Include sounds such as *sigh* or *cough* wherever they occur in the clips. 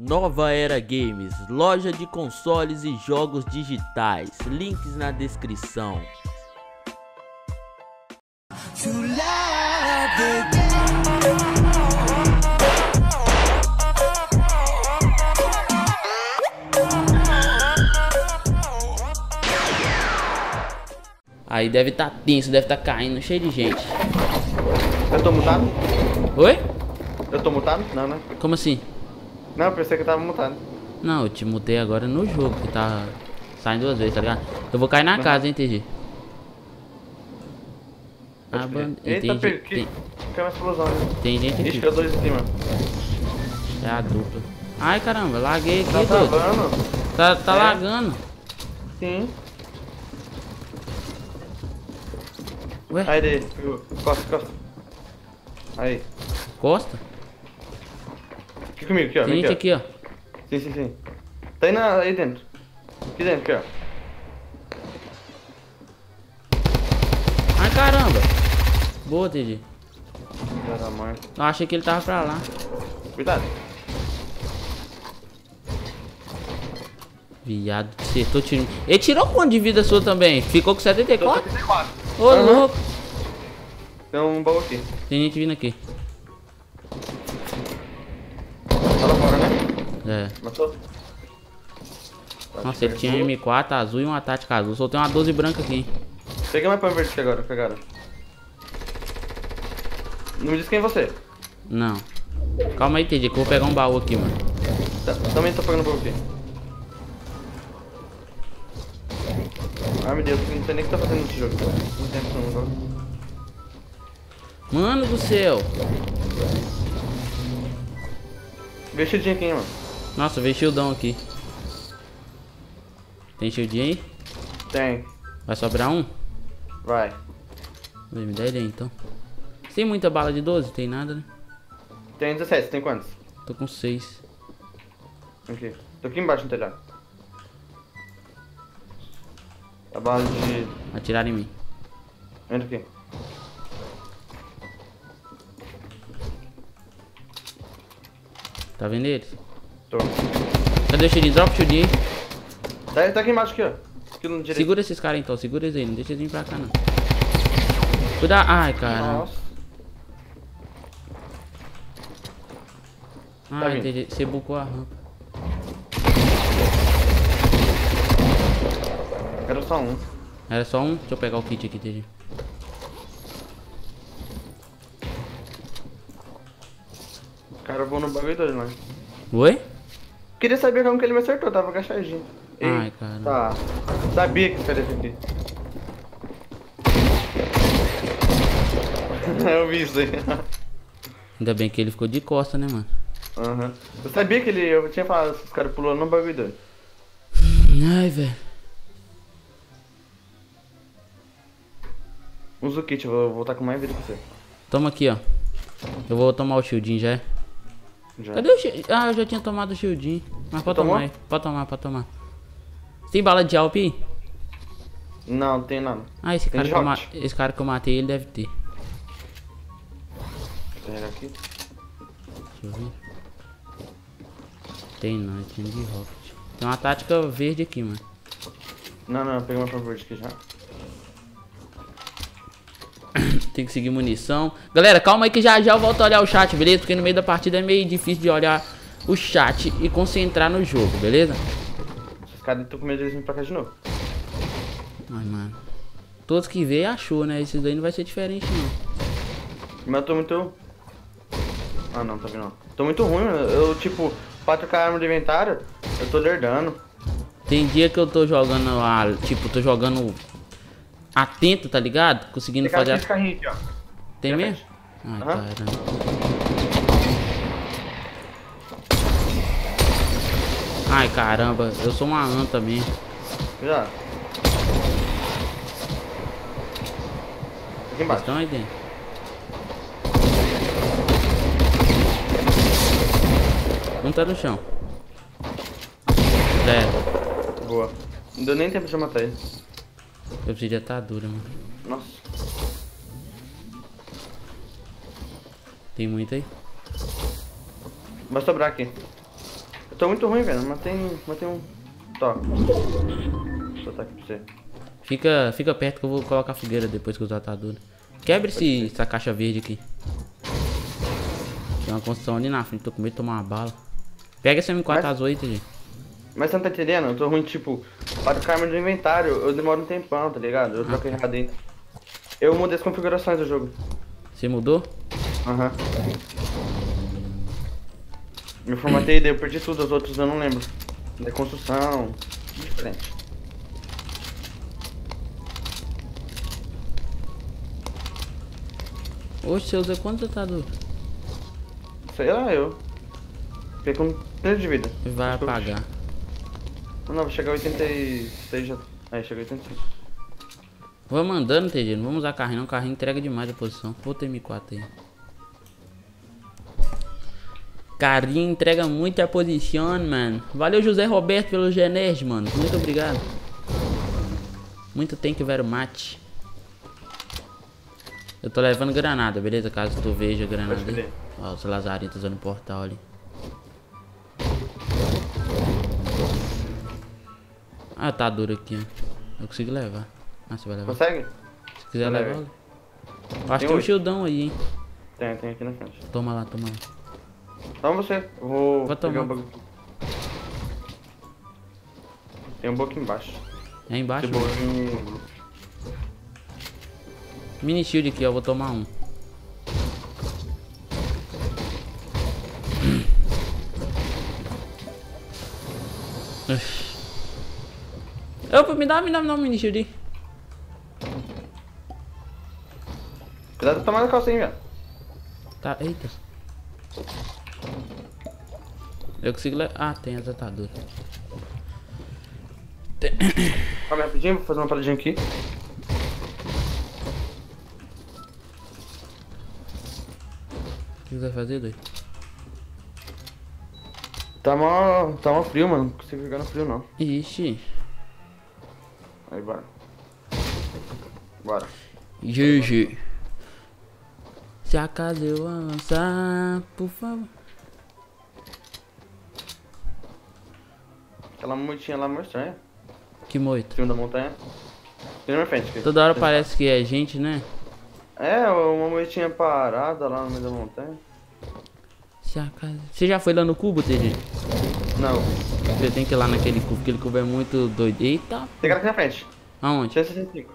Nova Era Games, loja de consoles e jogos digitais. Links na descrição. Aí deve estar tá tenso, deve estar tá caindo, cheio de gente. Eu tô mutado? Oi? Eu tô mutado? Não, né? Como assim? Não, pensei que eu tava mutado. Não, eu te mutei agora no jogo, que tá saindo duas vezes, tá ligado? Eu vou cair na casa, hein, TG. Ah, ban... Eita, tem, que... tem... é uma explosão, né? Tem gente aqui. Ixi, dois aqui, mano. É a dupla. Ai, caramba, laguei aqui, tá doido. Travando. Tá, tá é. lagando. Sim. Ué? Aí, daí. Costa, costa. Aí. Costa? Aqui comigo, aqui, ó. Tem gente aqui, ó. Sim, sim, sim. Tá aí, na, aí dentro. Aqui dentro, aqui, ó. Ai, caramba. Boa, TG. Eu achei que ele tava pra lá. Cuidado. Viado, acertou tiro. Ele tirou quanto de vida sua também? Ficou com 74? 74. Ô, uhum. louco. Tem um baú aqui. Tem gente vindo aqui. Tá lá fora, né? É. Matou? Nossa, ele tinha M4 azul e uma tática azul. Soltei uma 12 branca aqui. Pega mais pra verde aqui agora, pegaram. Não me diz quem é você. Não. Calma aí, TJ, que eu vou pegar um baú aqui, mano. Tá, também tô pegando um baú aqui. Ai meu Deus, não sei nem o que tá fazendo nesse jogo. Não tem não, agora. Mano do céu. Vê shieldinho aqui, mano. Nossa, veio shieldão aqui. Tem shieldinho aí? Tem. Vai sobrar um? Vai. Me dá ele aí, então. Tem muita bala de 12? Tem nada, né? Tem 17, tem quantos? Tô com 6. Aqui. Tô aqui embaixo no telhado. A bala de... Atiraram em mim. Entra aqui. Tá vendo eles? Tô. Cadê o? Drop o shieldinho Tá, tá aqui embaixo aqui, ó. Aqui segura esses caras então, segura eles aí, não deixa eles vir pra cá não. Cuidado. Ai, cara. Nossa. Ai, tá entendi. Você bucou a rampa. Era só um. Era só um? Deixa eu pegar o kit aqui, entendi. cara vou no bagulho dois, mano. Oi? Queria saber como que ele me acertou, tava agachadinho. Ai, cara. Tá. Sabia que você ia defender. *laughs* eu vi isso aí. Ainda bem que ele ficou de costa, né, mano? Aham. Uhum. Eu sabia que ele. Eu tinha falado que os caras pulou no bagulho doido. Ai, velho. Usa o kit, eu vou voltar com mais vida que você. Toma aqui, ó. Eu vou tomar o shieldinho já. Já. Cadê o shieldinho? Ah, eu já tinha tomado o shieldinho. Mas pode tomar aí. Pode tomar, pode tomar. Tem bala de alp aí? Não, não tem nada. Ah, esse cara, que eu, esse cara que eu matei, ele deve ter. Pega aqui. Deixa eu ver. Tem não, tem de rocket. Tem uma tática verde aqui, mano. Não, não, peguei uma verde aqui já. Tem que seguir munição. Galera, calma aí que já já eu volto a olhar o chat, beleza? Porque no meio da partida é meio difícil de olhar o chat e concentrar no jogo, beleza? Os caras estão com medo de vir pra cá de novo. Ai, mano. Todos que veio achou, né? Esses daí não vai ser diferente, não. Mas eu tô muito... Ah, não, tá vendo? Não. Tô muito ruim, mano. Eu, tipo, pra trocar arma de inventário, eu tô lerdando. Tem dia que eu tô jogando, ah, tipo, tô jogando atento, tá ligado? Conseguindo Tem fazer... Tem carrinho aqui, ó. Tem mesmo? Ai, uhum. caramba. Ai, caramba. Eu sou uma anta mesmo. Já. Aqui embaixo. Estão aí dentro. Um tá no chão. Zero. Boa. Não deu nem tempo de matar ele. Eu preciso de atadura, mano. Nossa. Tem muito aí? Vai sobrar aqui. tô muito ruim, velho. Matei, matei um. Tó. Vou botar aqui pra você. Fica, fica perto que eu vou colocar a fogueira depois que usar a atadura. Quebra esse, essa caixa verde aqui. Tem uma construção ali na frente, tô com medo de tomar uma bala. Pega esse M4 Mas- às 8, gente. Mas você não tá entendendo? Eu tô ruim, tipo, para o karma do inventário, eu demoro um tempão, tá ligado? Eu troco errado aí. Eu mudei as configurações do jogo. Você mudou? Aham. Eu formatei, daí eu perdi tudo, os outros eu não lembro. Da construção, diferente. Oxe, você usa quantos atadura? Sei lá, eu. Fiquei com 3 de vida. Vai apagar. Não, não, vou chegar a 86 já. Aí, chegou a 85. Vamos andando, TG. Não vamos usar carrinho, não. Carrinho entrega demais a posição. Vou ter M4 aí. Carrinho entrega muito a posição, mano. Valeu, José Roberto, pelo Generd, mano. Muito obrigado. Muito thank you very much. Eu tô levando granada, beleza? Caso tu veja granada. Ó, os lazarentos usando o portal ali. Ah, tá duro aqui, ó. Eu consigo levar. Ah, você vai levar? Consegue? Se quiser levar. levo. Eu acho que Tem tem um shieldão aí, hein? Tem, tem aqui na frente. Toma lá, toma lá. Toma você. Eu vou Vou pegar tomar. um. Tem um pouco aqui embaixo. É embaixo. Tipo, um... Mini shield aqui, ó. Vou tomar um. *clears throat* Ux. Opa, me dá, me dá, me dá um mini shield aí. Cuidado tomar na calcinha, velho. Tá, eita. Eu consigo levar. Ah, tem as ataduras. Calma aí rapidinho, vou fazer uma paradinha aqui. O que você vai fazer, doido? Tá mó, tá mó frio, mano. Não consigo jogar no frio, não. Ixi. Aí, bora. Bora. GG. Se acaso eu avançar, por favor. Aquela moitinha lá mó estranha. Que moito. Em cima da montanha. Minha frente. Toda hora parece que é gente, né? É, uma moitinha parada lá no meio da montanha. Se acaso... Você já foi lá no cubo, TG? Não. Você tem que ir lá naquele cubo, aquele cubo é muito doido. Eita. Tem cara aqui na frente. Aonde? 165.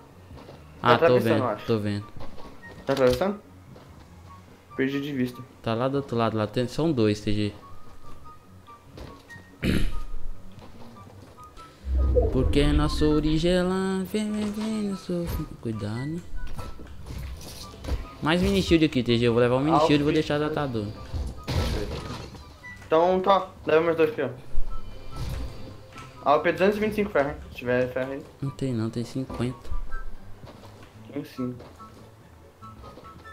Ah, tô atravessando, eu vendo, tô vendo. Tá atravessando? Perdi de vista. Tá lá do outro lado, lá tem... são dois, TG. Porque nossa origem é lá, vem, vem, vem, sou... Cuidado. Mais mini shield aqui, TG. Eu vou levar o mini shield e vou deixar datador. Então, tá. Leva meus dois aqui, ó. AWP 225 ferro, hein? Se tiver ferro aí. Não tem não, tem 50. Tem sim.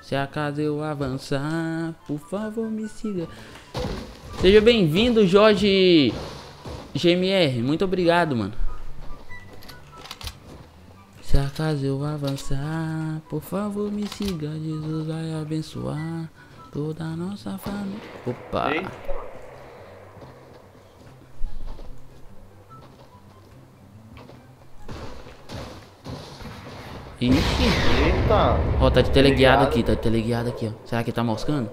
Se acaso eu avançar, por favor me siga. Seja bem-vindo, Jorge GMR. Muito obrigado, mano. Se acaso eu avançar, por favor me siga. Jesus vai abençoar toda a nossa família. Opa! Eita. Ixi! Eita. Ó, tá de teleguiado Teleguiado. aqui, tá de teleguiado aqui, ó. Será que tá moscando?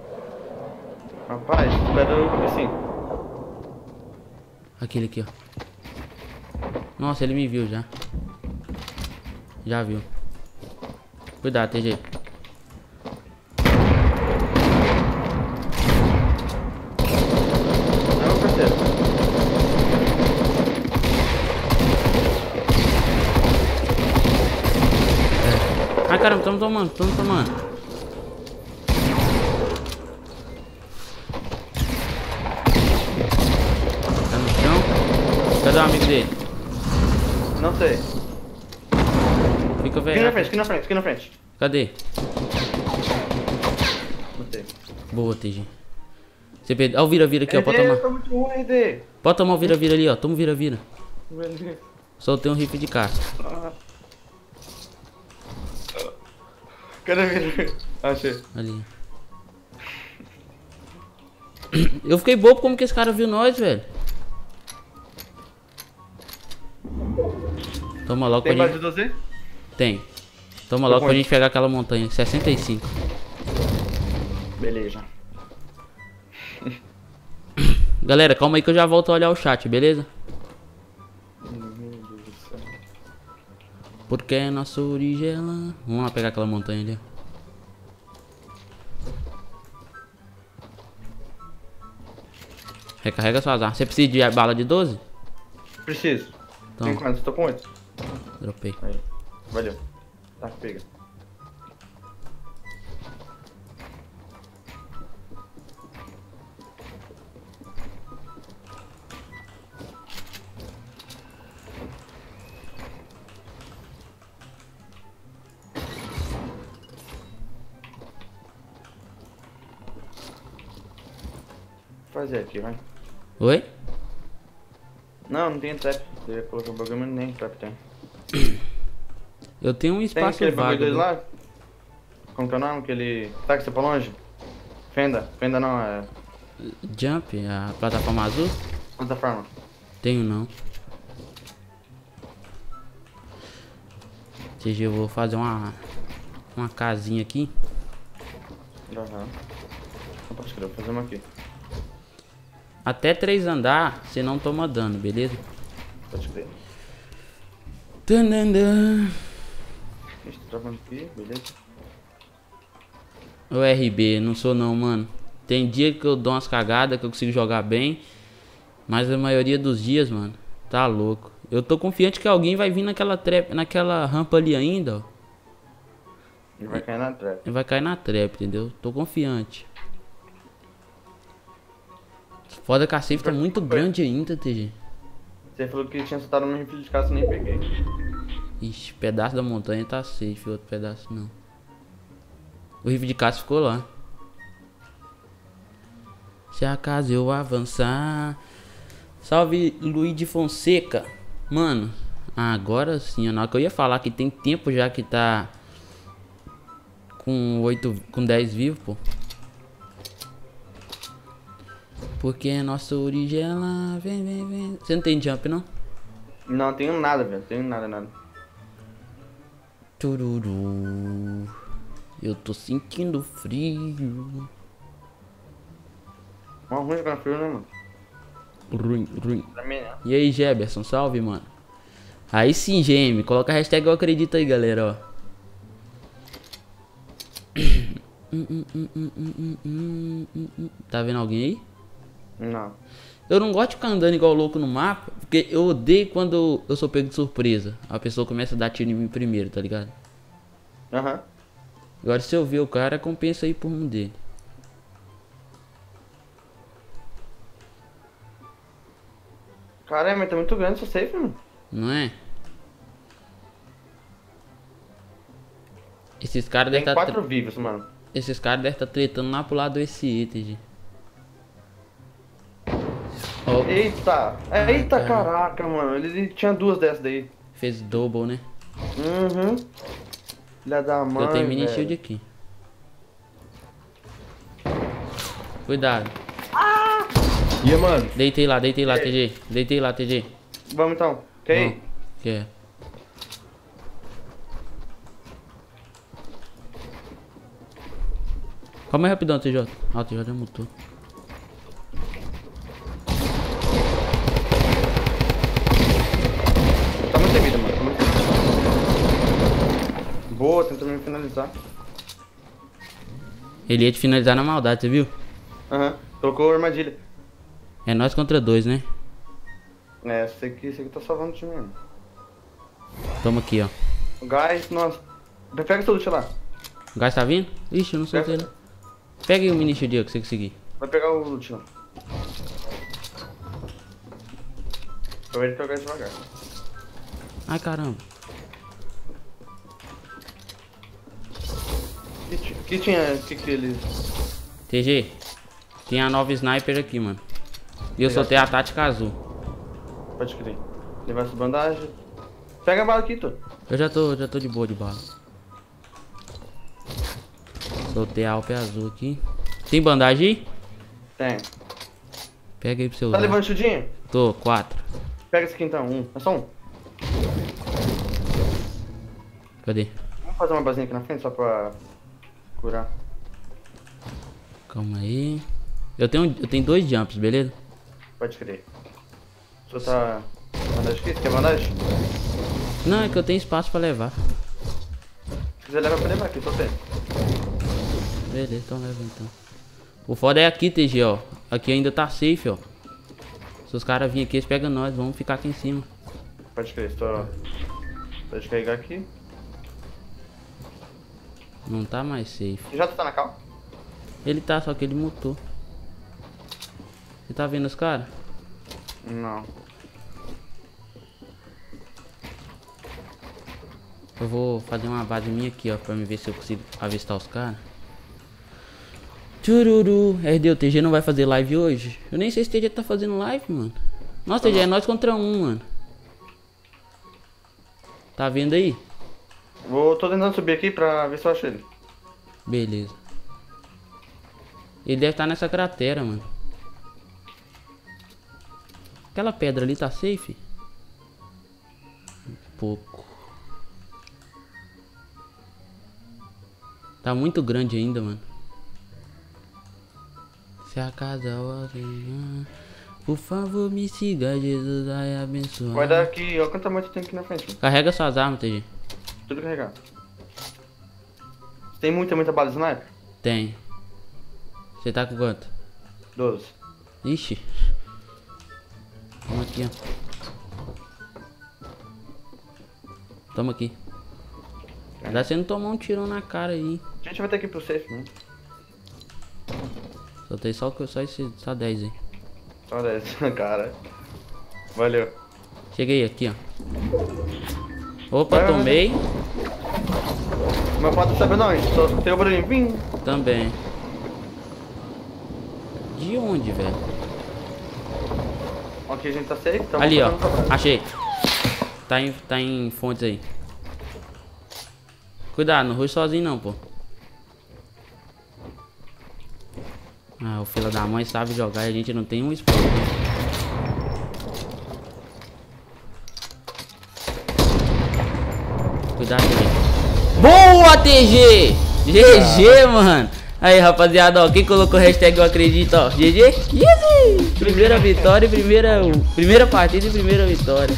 Rapaz, espero assim. Aquele aqui, ó. Nossa, ele me viu já. Já viu. Cuidado, TG. Ai, caramba, tamo tomando, tamo tomando. Tá no chão. Cadê o amigo dele? Não sei. Fica Aqui na velho. frente, aqui na frente, aqui na frente. Cadê? Não sei. Boa, TG. Você perdeu. Ó, o vira-vira aqui, ó. Pode tomar. RD. Pode tomar o vira-vira ali, ó. Toma o vira-vira. Soltei um rifle de caça. Cadê? Achei. Ali. Eu fiquei bobo como que esse cara viu nós, velho. Toma logo Tem pra gente... Você? Tem. Toma Tô logo pra gente pegar aquela montanha. 65. Beleza. Galera, calma aí que eu já volto a olhar o chat, beleza? Porque é nossa origem ela... Vamos lá pegar aquela montanha ali. Recarrega suas armas. Você precisa de bala de 12? Preciso. Então. Tem quantos? Tô com 8. Dropei. Aí. Valeu. Tá, pega. Fazer aqui, vai. Oi? Não, não tem trap. Eu ia colocar o bagulho, mas nem trap tem. *coughs* Eu tenho um Tem espaço aquele vago. dele né? lá? Como que é o nome? Aquele táxi pra longe? Fenda. Fenda não, é Jump, a plataforma azul? plataforma. Tenho não. TG, eu vou fazer uma uma casinha aqui. Aham. Crer, vou fazer uma aqui. Até três andar, você não toma dano, beleza? Pode. Tandandan. Ixi, tô travando aqui, beleza. Ô RB, não sou não, mano. Tem dia que eu dou umas cagadas, que eu consigo jogar bem. Mas a maioria dos dias, mano, tá louco. Eu tô confiante que alguém vai vir naquela trap, naquela rampa ali ainda, ó. Ele vai cair na trap. E vai cair na trap, entendeu? Tô confiante. Foda que a safe tá muito grande ainda, TG. Você falou que tinha soltado no rifle de caça, nem peguei. Ixi, pedaço da montanha tá safe, outro pedaço não. O rifle de caça ficou lá. Se acaso eu avançar. Salve Luiz de Fonseca. Mano, agora sim, na hora que eu ia falar que tem tempo já que tá com 8, com 10 vivos, pô. Porque a nossa origem ela vem, vem, vem. Você não tem jump não? Não, tenho nada, velho. Tenho nada, nada. Tururu. Eu tô sentindo frio. Mó ruim jogar frio, né, mano? Ruim, ruim. Né? E aí, Geberson, salve, mano. Aí sim, GM. Coloca a hashtag eu acredito aí, galera, ó. *coughs* Tá vendo alguém aí? Não. Eu não gosto de ficar andando igual louco no mapa, porque eu odeio quando eu sou pego de surpresa. A pessoa começa a dar tiro em mim primeiro, tá ligado? Aham. Agora se eu ver o cara, compensa aí por um dele. Caralho, mas tá muito grande essa safe, mano. Não é? Esses caras devem estar quatro vivos, mano. esses caras devem estar tretando lá pro lado do SE, Ó, Eita! Eita, cara. caraca, mano. Ele tinha duas dessas daí. fez double, né? Uhum. Filha da mãe. Eu tenho mini velho. shield aqui. Cuidado. E aí, mano? Deitei lá, deitei lá, TG. Deitei lá, TG. Vamos então. Ok? Não. Quer. Calma aí rapidão, TJ. Ah, o TJ já mutou. Finalizar. Ele ia te finalizar na maldade, você viu? Aham. Colocou armadilha. É nós contra dois, né? É, esse aqui, esse aqui tá salvando o time mesmo. Toma aqui, ó. O gás, nossa. Pega seu loot lá. O gás tá vindo? Ixi, eu não soltei não. Pega aí o mini shield que você conseguir. Vai pegar o loot lá. Aproveita e pegar devagar. Ai, caramba. Que, ti- que tinha. Que que eles. TG, tem a nova sniper aqui, mano. E eu soltei a tática azul. Pode crer. Levar essa bandagem. Pega a bala aqui, tu. Eu já tô, já tô de boa de bala. Soltei a Alpe azul aqui. Tem bandagem aí? Tem. Pega aí pro seu Tá levando chudinho? Tô, quatro. Pega esse aqui então. Um. É só um. Cadê? Vamos fazer uma basinha aqui na frente só pra curar. Calma aí. Eu tenho, eu tenho dois jumps, beleza? Pode crer. Só tá. Bandagem aqui? Você quer bandagem? Não, é que eu tenho espaço pra levar. Se quiser levar pra levar aqui, só tem. Beleza, então leva então. O foda é aqui, TG, ó. Aqui ainda tá safe, ó. Se os caras virem aqui, eles pegam nós. Vamos ficar aqui em cima. Pode crer, só. Pode carregar aqui. Não tá mais safe. Já tá na cal? Ele tá, só que ele mutou. Você tá vendo os caras? Não. Eu vou fazer uma base minha aqui, ó, pra me ver se eu consigo avistar os caras. Chururu. RD, o TG não vai fazer live hoje? Eu nem sei se o TG tá fazendo live, mano. Nossa, TG, é nós contra um, mano. Tá vendo aí? Vou. tô tentando subir aqui pra ver se eu acho ele. Beleza. Ele deve estar nessa cratera, mano. Aquela pedra ali tá safe? Um pouco. Tá muito grande ainda, mano. Se a casa por favor me siga, Jesus vai abençoar. Vai dar aqui, olha quanto tamanho tem aqui na frente. mano. Carrega suas armas, TG. Tudo carregado. Você tem muita, muita bala de sniper? Tem. Você tá com quanto? 12. Ixi. Toma aqui, ó. Toma aqui. Dá você não tomar um tirão na cara aí. A gente vai ter que ir pro safe, né? Soltei só, só, esse, só 10 aí. Só 10, *laughs* cara. Valeu. Cheguei aqui, ó. Opa, tomei. Meu pato tá sabendo onde? Só tem o barulhinho. Vim. Também. De onde, velho? Aqui a gente tá safe, então Ali, ó. Achei. Tá em, tá em fontes aí. Cuidado, não rush sozinho não, pô. Ah, o filho da mãe sabe jogar e a gente não tem um spawn. Cuidado aí. Boa, TG! GG, mano! Aí, rapaziada, ó, quem colocou hashtag eu acredito, ó. GG! Primeira vitória e primeira, primeira partida e primeira vitória.